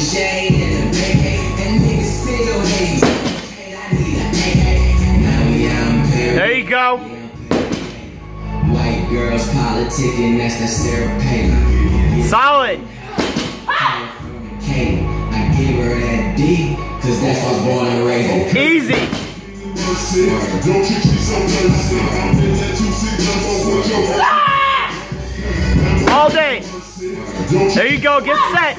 shade and a and niggas still hate. I need a Now we out in There you go. White girls politicking, that's the Sarah Palin. Solid. I give her that D, cause that's what's born and raised. Easy. All day. There you go. Get set.